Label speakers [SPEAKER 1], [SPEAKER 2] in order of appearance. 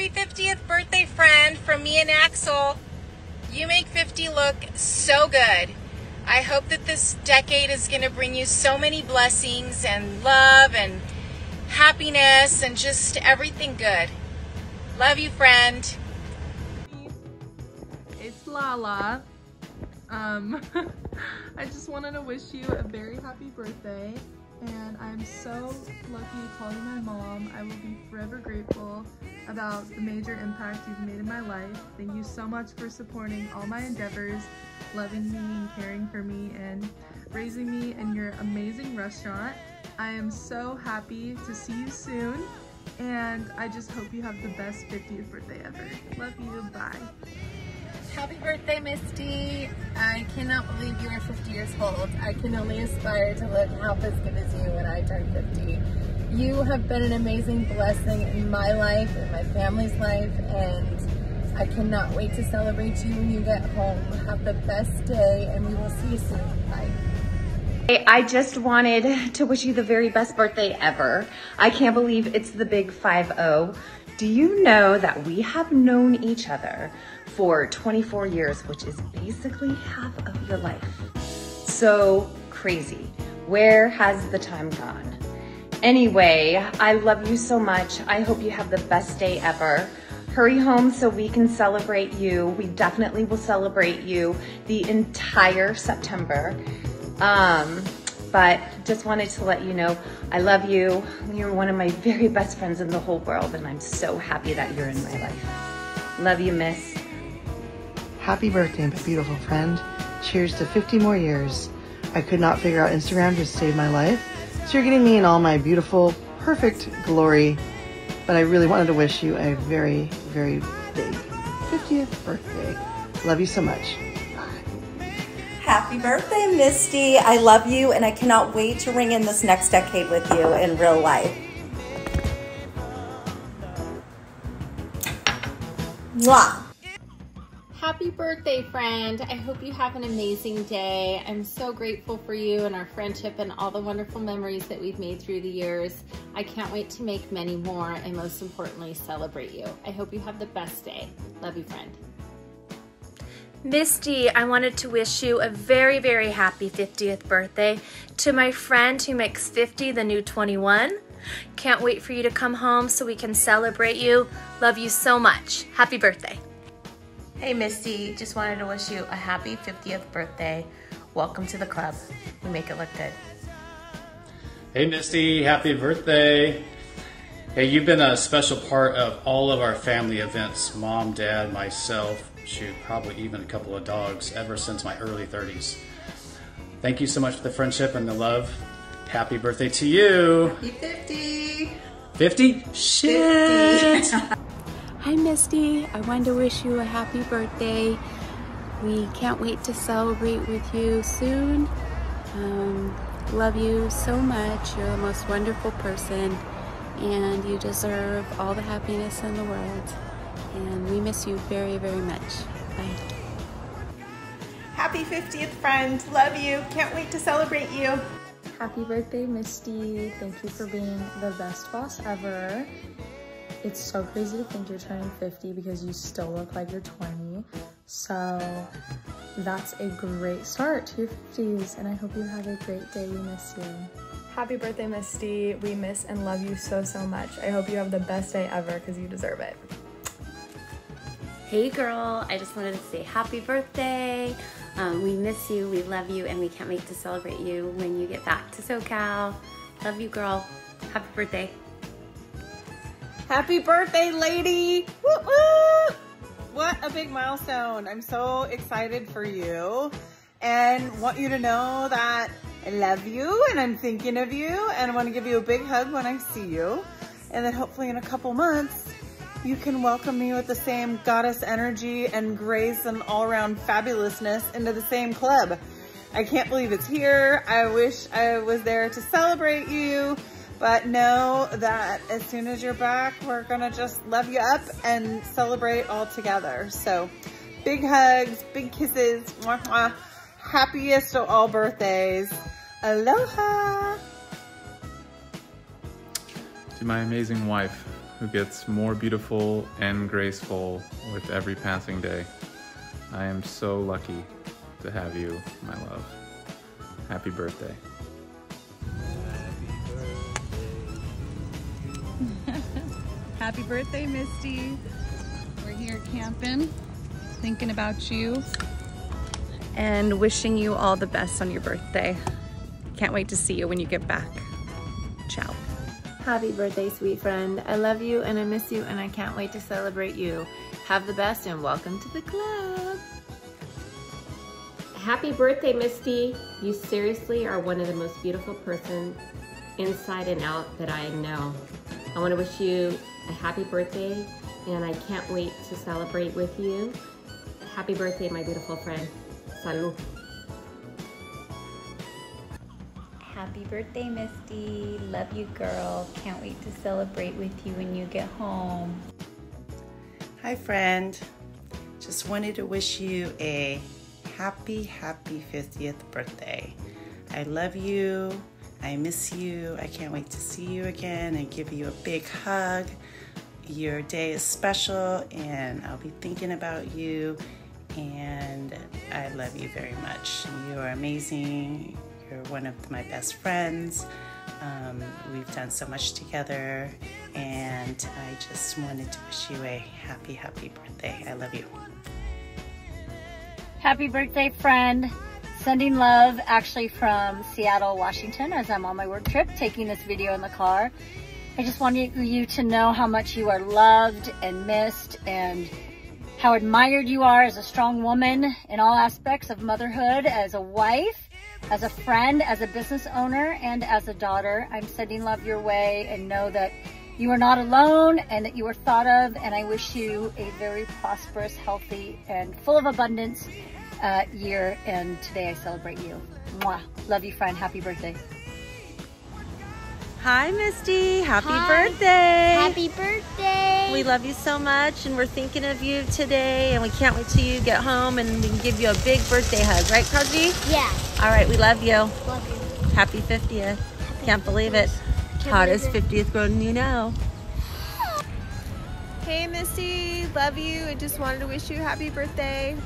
[SPEAKER 1] Happy 50th birthday, friend, from me and Axel. You make 50 look so good. I hope that this decade is going to bring you so many blessings and love and happiness and just everything good. Love you, friend.
[SPEAKER 2] It's Lala. Um, I just wanted to wish you a very happy birthday and I'm so lucky to call you my mom. I will be forever grateful about the major impact you've made in my life. Thank you so much for supporting all my endeavors, loving me and caring for me, and raising me in your amazing restaurant. I am so happy to see you soon, and I just hope you have the best 50th birthday ever. Love you, bye.
[SPEAKER 3] Happy birthday, Misty. I cannot believe you are 50 years old. I can only aspire to look half as good as you when I turn 50. You have been an amazing blessing in my life, in my family's life, and I cannot wait to celebrate you when you get home. Have the best day, and we will see you soon. Bye.
[SPEAKER 4] I just wanted to wish you the very best birthday ever. I can't believe it's the big 5-0. Do you know that we have known each other for 24 years, which is basically half of your life? So crazy. Where has the time gone? Anyway, I love you so much. I hope you have the best day ever. Hurry home so we can celebrate you. We definitely will celebrate you the entire September. Um, but just wanted to let you know I love you. You're one of my very best friends in the whole world, and I'm so happy that you're in my life. Love you, miss.
[SPEAKER 5] Happy birthday, my beautiful friend. Cheers to 50 more years. I could not figure out Instagram to save my life, so you're getting me in all my beautiful, perfect glory. But I really wanted to wish you a very, very big 50th birthday. Love you so much.
[SPEAKER 6] Happy birthday, Misty. I love you and I cannot wait to ring in this next decade with you in real life. Mwah.
[SPEAKER 3] Happy birthday, friend. I hope you have an amazing day. I'm so grateful for you and our friendship and all the wonderful memories that we've made through the years. I can't wait to make many more and most importantly, celebrate you. I hope you have the best day. Love you, friend.
[SPEAKER 7] Misty, I wanted to wish you a very, very happy 50th birthday. To my friend who makes 50 the new 21. Can't wait for you to come home so we can celebrate you. Love you so much. Happy birthday.
[SPEAKER 8] Hey Misty, just wanted to wish you a happy 50th birthday. Welcome to the club. We make it look good.
[SPEAKER 9] Hey Misty, happy birthday. Hey, you've been a special part of all of our family events. Mom, dad, myself, shoot, probably even a couple of dogs ever since my early 30s. Thank you so much for the friendship and the love. Happy birthday to you.
[SPEAKER 10] Happy 50.
[SPEAKER 9] 50? Shit.
[SPEAKER 10] 50.
[SPEAKER 11] Hi, Misty. I wanted to wish you a happy birthday. We can't wait to celebrate with you soon. Um, love you so much. You're the most wonderful person, and you deserve all the happiness in the world and we miss you very, very much. Bye.
[SPEAKER 12] Happy 50th friend. Love you. Can't wait to celebrate you.
[SPEAKER 13] Happy birthday, Misty. Thank you for being the best boss ever. It's so crazy to think you're turning 50 because you still look like you're 20. So that's a great start to your 50s and I hope you have a great day. We miss you.
[SPEAKER 2] Happy birthday, Misty. We miss and love you so, so much. I hope you have the best day ever because you deserve it.
[SPEAKER 14] Hey girl, I just wanted to say happy birthday. Um, we miss you, we love you, and we can't wait to celebrate you when you get back to SoCal. Love you, girl. Happy birthday.
[SPEAKER 12] Happy birthday, lady. What a big milestone. I'm so excited for you and want you to know that I love you and I'm thinking of you and I want to give you a big hug when I see you. And then hopefully in a couple months, you can welcome me with the same goddess energy and grace and all around fabulousness into the same club. I can't believe it's here. I wish I was there to celebrate you, but know that as soon as you're back, we're gonna just love you up and celebrate all together. So big hugs, big kisses, mwah, mwah. happiest of all birthdays. Aloha.
[SPEAKER 15] To my amazing wife,
[SPEAKER 10] who gets more beautiful and graceful with every passing day. I am so lucky to have you, my love. Happy birthday.
[SPEAKER 2] Happy birthday, Misty. We're here camping, thinking about you, and wishing you all the best on your birthday. Can't wait to see you when you get back. Ciao.
[SPEAKER 8] Happy birthday, sweet friend. I love you and I miss you and I can't wait to celebrate you. Have the best and welcome to the club.
[SPEAKER 14] Happy birthday, Misty. You seriously are one of the most beautiful person inside and out that I know. I want to wish you a happy birthday and I can't wait to celebrate with you. Happy birthday, my beautiful friend. Salud.
[SPEAKER 11] Happy birthday, Misty. Love you, girl. Can't wait to celebrate with you when you get home.
[SPEAKER 15] Hi, friend. Just wanted to wish you a happy, happy 50th birthday. I love you. I miss you. I can't wait to see you again and give you a big hug. Your day is special, and I'll be thinking about you. And I love you very much. You are amazing. You're one of my best friends. Um, we've done so much together, and I just wanted to wish you a happy, happy birthday. I love you.
[SPEAKER 16] Happy birthday, friend. Sending love actually from Seattle, Washington as I'm on my work trip taking this video in the car. I just wanted you to know how much you are loved and missed and how admired you are as a strong woman in all aspects of motherhood, as a wife, as a friend, as a business owner, and as a daughter. I'm sending love your way and know that you are not alone and that you are thought of. And I wish you a very prosperous, healthy, and full of abundance uh, year. And today I celebrate you. Mwah. Love you, friend. Happy birthday.
[SPEAKER 17] Hi, Misty. Happy
[SPEAKER 18] Hi.
[SPEAKER 17] birthday.
[SPEAKER 18] Happy birthday.
[SPEAKER 17] We love you so much, and we're thinking of you today, and we can't wait till you get home and we can give you a big birthday hug. Right, Kaji?
[SPEAKER 18] Yeah.
[SPEAKER 17] All right, we love you.
[SPEAKER 18] Love you.
[SPEAKER 17] Happy 50th. Can't believe it.
[SPEAKER 18] Can't
[SPEAKER 17] Hottest
[SPEAKER 18] believe
[SPEAKER 17] 50th girl you know.
[SPEAKER 2] Hey, Misty. Love you. I just wanted to wish you a happy birthday.